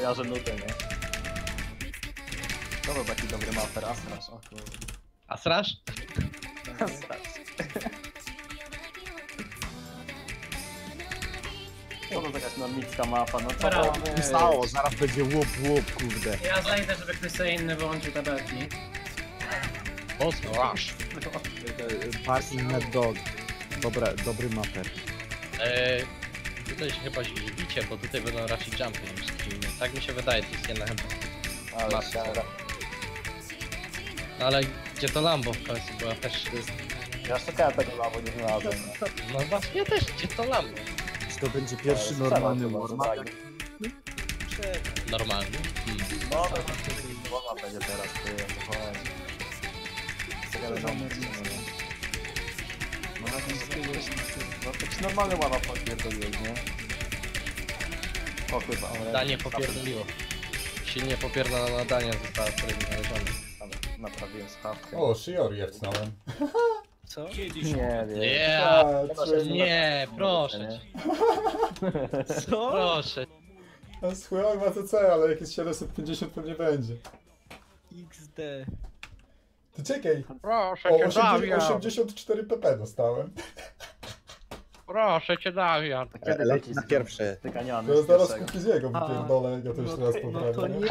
kojarzę nutę, nie? To był taki dobry maper, Astrasz, o kurde. A straż? To była jakaś normicka mapa, no co Dobra. to my? Pisało, zaraz będzie łup, łup, kurde. Ja zajdę, żeby ktoś sobie inny wyłączył tabelki. O, straż. Parking Mad Dog. Dobra, dobry maper. Eee, tutaj się chyba dziwicie, bo tutaj będą raczej jumpy niż screeny. Tak mi się wydaje, to jest jedna chyba. Ale siara. No ale gdzie to Lambo w końcu, bo ja też... Ja szukałem tego lawu, nie znalazłem. nie? No właśnie też, gdzie to Lambo? Czy to będzie pierwszy Ale normalny strzelam chyba, tak. Hmm. No to głowa będzie teraz, ty, mnie, No jakiś No jakiś normalny ława popierdoliłeś, nie? O kurwa, ale... Danie popierdoliło. Silnie popierdolona dania została znaleziona. Dobra, Naprawiłem schawkę. O, Shiori wcnąłem. Co? Nie, nie. Nie, Proszę, nie, proszę cię, proszę. No ma CC, ale jakieś 750 pewnie będzie. XD. Ty czekaj, Proszę o cię, 80, Damian. 84 pp dostałem. Proszę cię, Damian. Kiedy Leci na pierwsze. Stykaniany To zaraz pierwszego. kupi z jego wypierdolę, ja to jeszcze raz No to poprawię. nie?